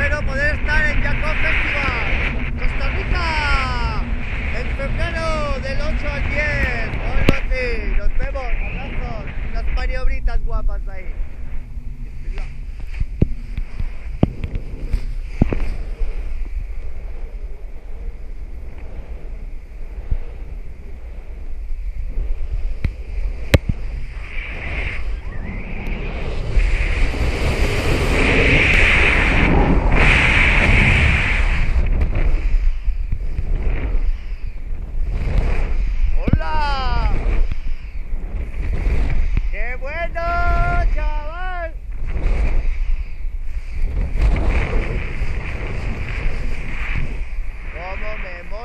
espero poder estar en Jacob Festival, Costa Rica, en febrero del 8 al 10, o algo. Nos vemos, abrazos, unas maniobritas guapas ahí.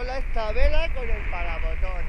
sola esta vela con el parabotón.